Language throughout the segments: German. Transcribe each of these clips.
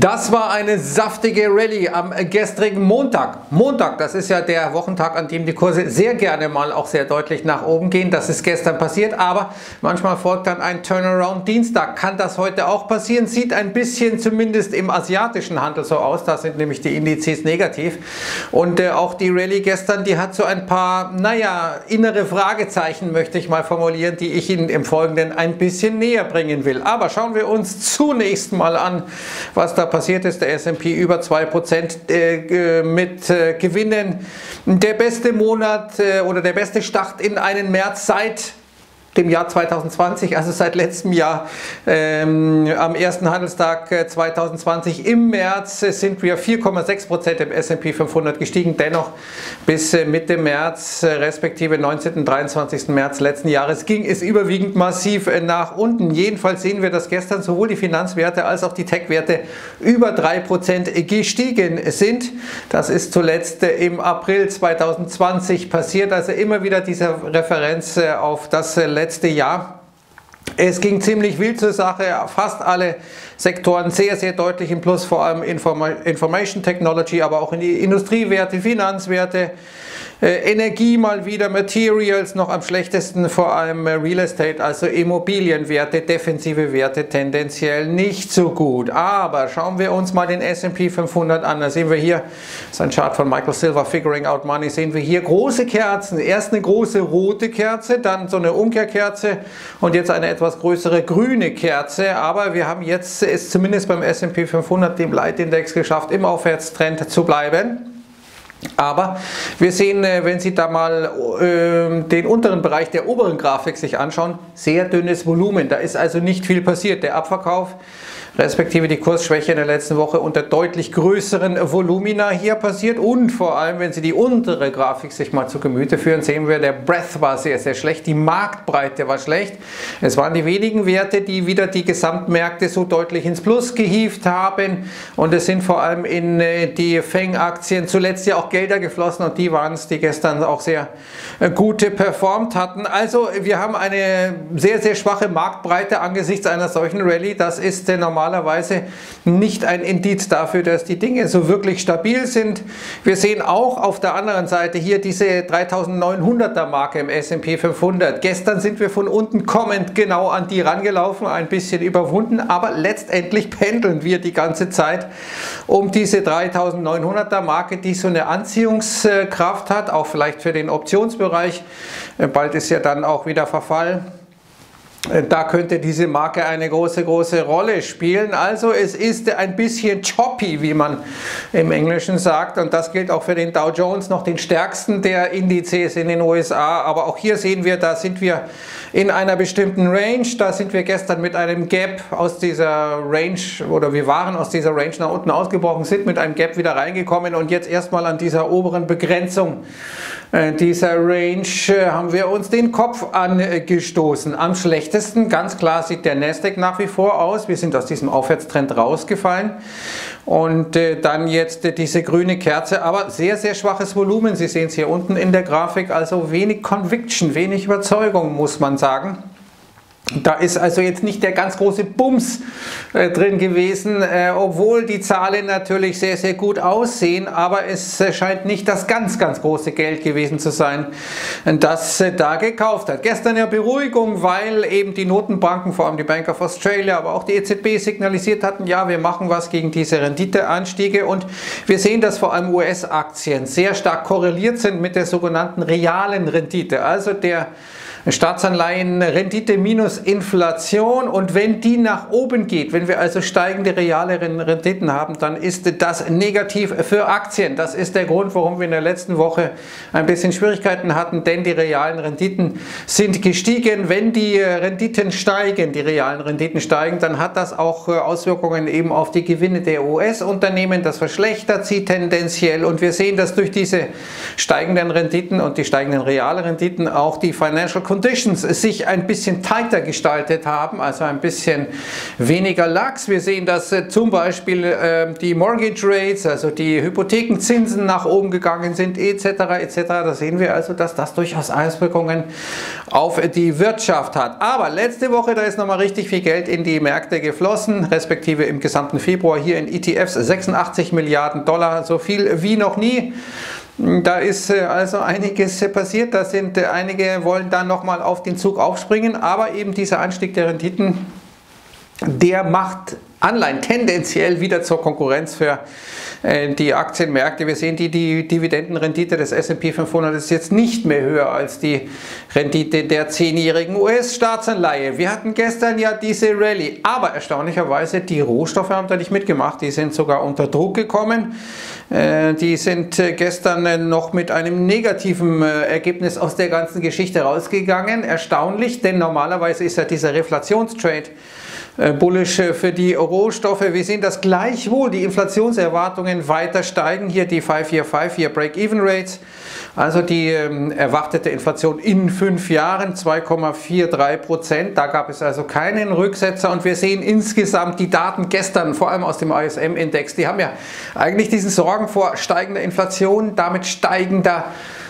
Das war eine saftige Rallye am gestrigen Montag. Montag, das ist ja der Wochentag, an dem die Kurse sehr gerne mal auch sehr deutlich nach oben gehen. Das ist gestern passiert, aber manchmal folgt dann ein Turnaround Dienstag. Kann das heute auch passieren? Sieht ein bisschen zumindest im asiatischen Handel so aus. Da sind nämlich die Indizes negativ. Und äh, auch die Rallye gestern, die hat so ein paar, naja, innere Fragezeichen, möchte ich mal formulieren, die ich Ihnen im Folgenden ein bisschen näher bringen will. Aber schauen wir uns zunächst mal an, was was da passiert ist. Der S&P über 2% äh, mit äh, Gewinnen. Der beste Monat äh, oder der beste Start in einen März seit dem Jahr 2020, also seit letztem Jahr ähm, am ersten Handelstag 2020 äh, im März äh, sind wir 4,6% im S&P 500 gestiegen. Dennoch bis äh, Mitte März, respektive 19. und 23. März letzten Jahres ging es überwiegend massiv nach unten. Jedenfalls sehen wir, dass gestern sowohl die Finanzwerte als auch die Tech-Werte über 3% gestiegen sind. Das ist zuletzt im April 2020 passiert. Also immer wieder diese Referenz auf das letzte letzte Jahr. Es ging ziemlich wild zur Sache, fast alle Sektoren sehr, sehr deutlich im Plus, vor allem Information Technology, aber auch in die Industriewerte, Finanzwerte, Energie mal wieder, Materials noch am schlechtesten, vor allem äh, Real Estate, also Immobilienwerte, defensive Werte tendenziell nicht so gut. Aber schauen wir uns mal den S&P 500 an. Da sehen wir hier, das ist ein Chart von Michael Silver, Figuring Out Money, sehen wir hier große Kerzen. Erst eine große rote Kerze, dann so eine Umkehrkerze und jetzt eine etwas größere grüne Kerze. Aber wir haben jetzt es zumindest beim S&P 500, dem Leitindex, geschafft, im Aufwärtstrend zu bleiben. Aber wir sehen, äh, wenn Sie da mal äh, den unteren Bereich der oberen Grafik sich anschauen, sehr dünnes Volumen. Da ist also nicht viel passiert. Der Abverkauf respektive die Kursschwäche in der letzten Woche unter deutlich größeren Volumina hier passiert und vor allem, wenn Sie die untere Grafik sich mal zu Gemüte führen, sehen wir, der Breath war sehr, sehr schlecht, die Marktbreite war schlecht. Es waren die wenigen Werte, die wieder die Gesamtmärkte so deutlich ins Plus gehievt haben und es sind vor allem in äh, die Feng-Aktien zuletzt ja auch Gelder geflossen und die waren es, die gestern auch sehr äh, gute performt hatten. Also wir haben eine sehr, sehr schwache Marktbreite angesichts einer solchen Rallye. Das ist normale normalerweise nicht ein Indiz dafür, dass die Dinge so wirklich stabil sind. Wir sehen auch auf der anderen Seite hier diese 3900er Marke im S&P 500. Gestern sind wir von unten kommend genau an die rangelaufen, ein bisschen überwunden, aber letztendlich pendeln wir die ganze Zeit um diese 3900er Marke, die so eine Anziehungskraft hat, auch vielleicht für den Optionsbereich. Bald ist ja dann auch wieder Verfall. Da könnte diese Marke eine große, große Rolle spielen. Also es ist ein bisschen choppy, wie man im Englischen sagt. Und das gilt auch für den Dow Jones, noch den stärksten der Indizes in den USA. Aber auch hier sehen wir, da sind wir in einer bestimmten Range. Da sind wir gestern mit einem Gap aus dieser Range, oder wir waren aus dieser Range nach unten ausgebrochen, sind mit einem Gap wieder reingekommen und jetzt erstmal an dieser oberen Begrenzung äh, dieser Range äh, haben wir uns den Kopf angestoßen. Am schlechtesten, ganz klar, sieht der Nasdaq nach wie vor aus. Wir sind aus diesem Aufwärtstrend rausgefallen. Und äh, dann jetzt diese grüne Kerze, aber sehr, sehr schwaches Volumen. Sie sehen es hier unten in der Grafik, also wenig Conviction, wenig Überzeugung, muss man sagen. Da ist also jetzt nicht der ganz große Bums äh, drin gewesen, äh, obwohl die Zahlen natürlich sehr, sehr gut aussehen, aber es äh, scheint nicht das ganz, ganz große Geld gewesen zu sein, das äh, da gekauft hat. Gestern ja Beruhigung, weil eben die Notenbanken, vor allem die Bank of Australia, aber auch die EZB signalisiert hatten, ja, wir machen was gegen diese Renditeanstiege und wir sehen, dass vor allem US-Aktien sehr stark korreliert sind mit der sogenannten realen Rendite, also der Staatsanleihen Rendite minus Inflation und wenn die nach oben geht, wenn wir also steigende reale Renditen haben, dann ist das negativ für Aktien. Das ist der Grund, warum wir in der letzten Woche ein bisschen Schwierigkeiten hatten, denn die realen Renditen sind gestiegen. Wenn die Renditen steigen, die realen Renditen steigen, dann hat das auch Auswirkungen eben auf die Gewinne der US-Unternehmen. Das verschlechtert sie tendenziell und wir sehen, dass durch diese steigenden Renditen und die steigenden realen Renditen auch die Financial Conditions sich ein bisschen tighter gestaltet haben, also ein bisschen weniger lax. Wir sehen, dass äh, zum Beispiel äh, die Mortgage Rates, also die Hypothekenzinsen nach oben gegangen sind, etc. etc. Da sehen wir also, dass das durchaus Auswirkungen auf die Wirtschaft hat. Aber letzte Woche, da ist nochmal richtig viel Geld in die Märkte geflossen, respektive im gesamten Februar hier in ETFs 86 Milliarden Dollar, so viel wie noch nie. Da ist äh, also einiges passiert, da sind äh, einige wollen dann nochmal auf den Zug aufspringen, aber eben dieser Anstieg der Renditen, der macht Anleihen tendenziell wieder zur Konkurrenz für äh, die Aktienmärkte. Wir sehen, die, die Dividendenrendite des S&P 500 ist jetzt nicht mehr höher als die Rendite der zehnjährigen US-Staatsanleihe. Wir hatten gestern ja diese Rallye, aber erstaunlicherweise die Rohstoffe haben da nicht mitgemacht. Die sind sogar unter Druck gekommen. Äh, die sind äh, gestern noch mit einem negativen Ergebnis aus der ganzen Geschichte rausgegangen. Erstaunlich, denn normalerweise ist ja dieser Reflationstrade bullisch für die Rohstoffe. Wir sehen, dass gleichwohl die Inflationserwartungen weiter steigen. Hier die 5-Year-5-Year Break-Even Rates, also die ähm, erwartete Inflation in fünf Jahren 2,43 Prozent. Da gab es also keinen Rücksetzer und wir sehen insgesamt die Daten gestern, vor allem aus dem ISM-Index, die haben ja eigentlich diesen Sorgen vor steigender Inflation, damit steigender äh,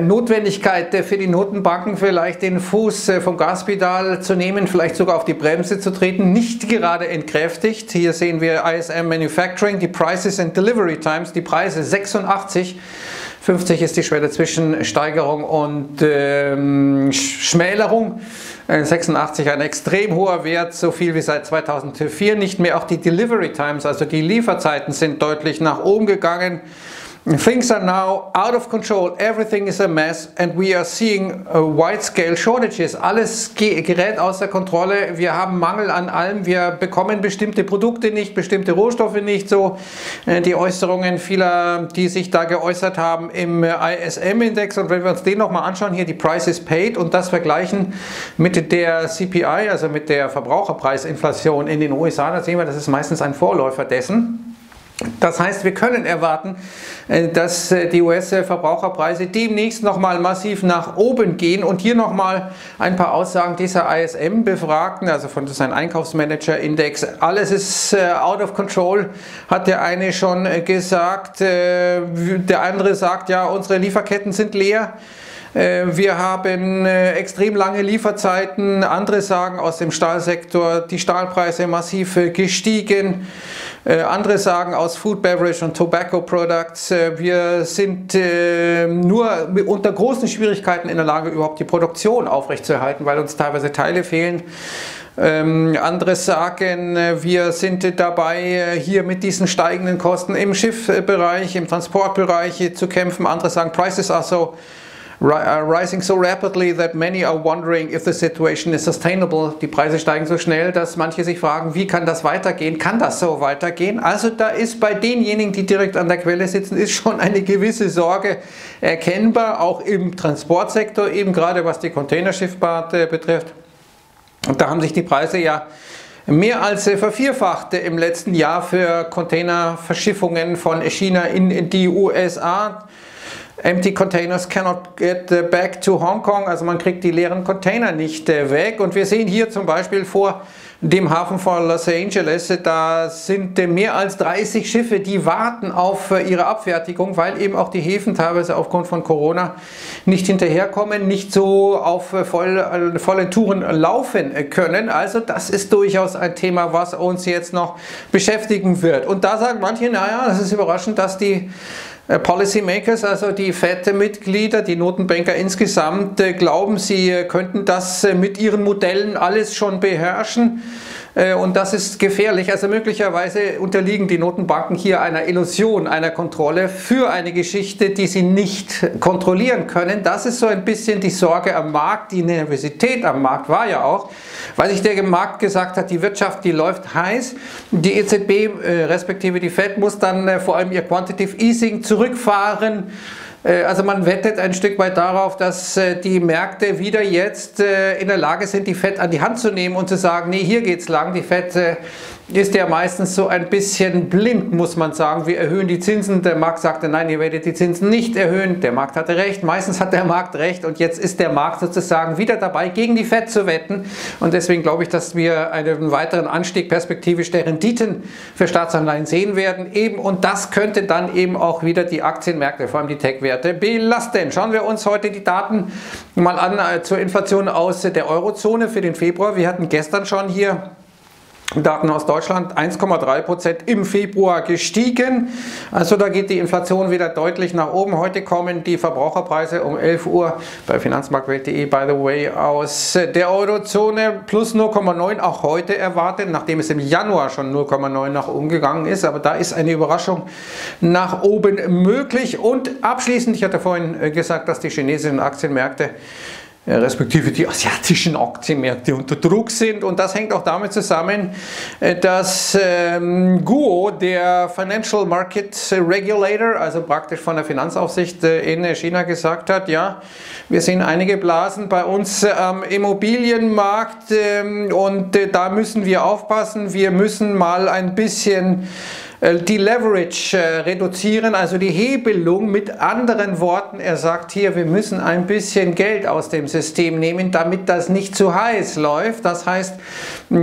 Notwendigkeit für die Notenbanken vielleicht den Fuß äh, vom Gaspedal zu nehmen, vielleicht sogar auf die Bremse zu treten, nicht gerade entkräftigt. Hier sehen wir ISM Manufacturing, die Prices and Delivery Times, die Preise 86. 50 ist die Schwelle zwischen Steigerung und ähm, Schmälerung. 86 äh, ein extrem hoher Wert, so viel wie seit 2004 nicht mehr. Auch die Delivery Times, also die Lieferzeiten sind deutlich nach oben gegangen. Things are now out of control, everything is a mess and we are seeing uh, wide-scale shortages. Alles gerät außer Kontrolle, wir haben Mangel an allem, wir bekommen bestimmte Produkte nicht, bestimmte Rohstoffe nicht, so äh, die Äußerungen vieler, die sich da geäußert haben im ISM-Index und wenn wir uns den nochmal anschauen, hier die Prices Paid und das vergleichen mit der CPI, also mit der Verbraucherpreisinflation in den USA, da sehen wir, das ist meistens ein Vorläufer dessen. Das heißt, wir können erwarten, äh, dass äh, die US-Verbraucherpreise demnächst nochmal massiv nach oben gehen. Und hier nochmal ein paar Aussagen dieser ISM-Befragten, also von seinem Einkaufsmanager-Index. Alles ist äh, out of control, hat der eine schon gesagt. Der andere sagt, ja, unsere Lieferketten sind leer. Wir haben extrem lange Lieferzeiten. Andere sagen aus dem Stahlsektor, die Stahlpreise massiv gestiegen. Äh, andere sagen aus Food, Beverage und Tobacco Products, äh, wir sind äh, nur unter großen Schwierigkeiten in der Lage, überhaupt die Produktion aufrechtzuerhalten, weil uns teilweise Teile fehlen. Ähm, andere sagen, wir sind dabei, hier mit diesen steigenden Kosten im Schiffbereich, im Transportbereich zu kämpfen. Andere sagen, Prices are so rising so rapidly that many are wondering if the situation is sustainable. Die Preise steigen so schnell, dass manche sich fragen, wie kann das weitergehen? Kann das so weitergehen? Also da ist bei denjenigen, die direkt an der Quelle sitzen, ist schon eine gewisse Sorge erkennbar, auch im Transportsektor, eben gerade was die Containerschifffahrt äh, betrifft. Und da haben sich die Preise ja mehr als äh, vervierfacht im letzten Jahr für Containerverschiffungen von China in die USA. Empty containers cannot get uh, back to Hong Kong, also man kriegt die leeren Container nicht äh, weg. Und wir sehen hier zum Beispiel vor dem Hafen von Los Angeles, da sind äh, mehr als 30 Schiffe, die warten auf äh, ihre Abfertigung, weil eben auch die Häfen teilweise aufgrund von Corona nicht hinterherkommen, nicht so auf voll, vollen Touren laufen können. Also das ist durchaus ein Thema, was uns jetzt noch beschäftigen wird. Und da sagen manche, naja, das ist überraschend, dass die äh, Policymakers, also die FED-Mitglieder, die Notenbanker insgesamt, äh, glauben, sie äh, könnten das mit ihren Modellen alles schon beherrschen. Äh, und das ist gefährlich. Also möglicherweise unterliegen die Notenbanken hier einer Illusion, einer Kontrolle für eine Geschichte, die sie nicht kontrollieren können. Das ist so ein bisschen die Sorge am Markt. Die Nervosität am Markt war ja auch, weil sich der Markt gesagt hat, die Wirtschaft, die läuft heiß. Die EZB äh, respektive die Fed muss dann äh, vor allem ihr Quantitative Easing zurückfahren. Äh, also man wettet ein Stück weit darauf, dass äh, die Märkte wieder jetzt äh, in der Lage sind, die FED an die Hand zu nehmen und zu sagen, nee, hier geht's lang. Die FED ist ja meistens so ein bisschen blind, muss man sagen. Wir erhöhen die Zinsen. Der Markt sagte, nein, ihr werdet die Zinsen nicht erhöhen. Der Markt hatte recht. Meistens hat der Markt recht. Und jetzt ist der Markt sozusagen wieder dabei, gegen die FED zu wetten. Und deswegen glaube ich, dass wir einen weiteren Anstieg perspektivisch der Renditen für Staatsanleihen sehen werden. Eben, und das könnte dann eben auch wieder die Aktienmärkte, vor allem die Tech-Werte, belasten. Schauen wir uns heute die Daten mal an äh, zur Inflation aus der Eurozone für den Februar. Wir hatten gestern schon hier Daten aus Deutschland 1,3 Prozent im Februar gestiegen. Also da geht die Inflation wieder deutlich nach oben. Heute kommen die Verbraucherpreise um 11 Uhr bei finanzmarktwelt.de by the way aus der Eurozone plus 0,9 auch heute erwartet, nachdem es im Januar schon 0,9 nach oben gegangen ist. Aber da ist eine Überraschung nach oben möglich. Und abschließend, ich hatte vorhin gesagt, dass die chinesischen Aktienmärkte äh, respektive die asiatischen Aktienmärkte unter Druck sind. Und das hängt auch damit zusammen, äh, dass ähm, GUO, der Financial Market Regulator, also praktisch von der Finanzaufsicht äh, in China gesagt hat, ja, wir sehen einige Blasen bei uns am Immobilienmarkt ähm, und äh, da müssen wir aufpassen. Wir müssen mal ein bisschen äh, die Leverage äh, reduzieren, also die Hebelung. Mit anderen Worten, er sagt hier, wir müssen ein bisschen Geld aus dem System nehmen, damit das nicht zu heiß läuft. Das heißt,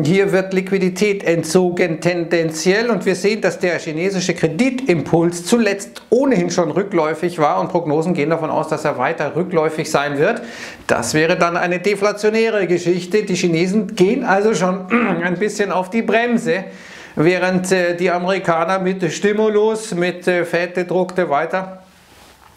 hier wird Liquidität entzogen tendenziell und wir sehen, dass der chinesische Kreditimpuls zuletzt ohnehin schon rückläufig war und Prognosen gehen davon aus, dass er weiter rückläufig sein wird. Das wäre dann eine deflationäre Geschichte. Die Chinesen gehen also schon ein bisschen auf die Bremse während äh, die Amerikaner mit Stimulus, mit äh, Fette druckte weiter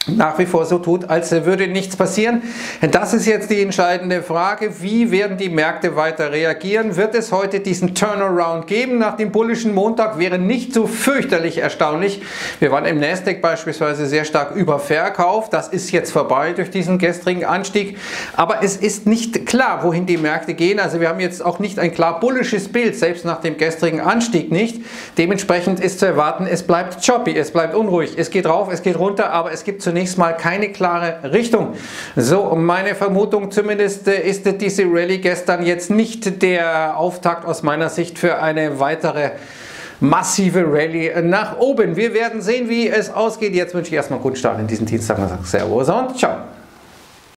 nach wie vor so tut, als würde nichts passieren. Das ist jetzt die entscheidende Frage. Wie werden die Märkte weiter reagieren? Wird es heute diesen Turnaround geben nach dem bullischen Montag? Wäre nicht so fürchterlich erstaunlich. Wir waren im Nasdaq beispielsweise sehr stark überverkauft. Das ist jetzt vorbei durch diesen gestrigen Anstieg. Aber es ist nicht klar, wohin die Märkte gehen. Also wir haben jetzt auch nicht ein klar bullisches Bild, selbst nach dem gestrigen Anstieg nicht. Dementsprechend ist zu erwarten, es bleibt choppy, es bleibt unruhig. Es geht rauf, es geht runter, aber es gibt zunächst mal keine klare Richtung. So, meine Vermutung zumindest äh, ist diese Rallye gestern jetzt nicht der Auftakt aus meiner Sicht für eine weitere massive Rallye nach oben. Wir werden sehen, wie es ausgeht. Jetzt wünsche ich erstmal einen guten Start in diesen Dienstag. Servus und ciao.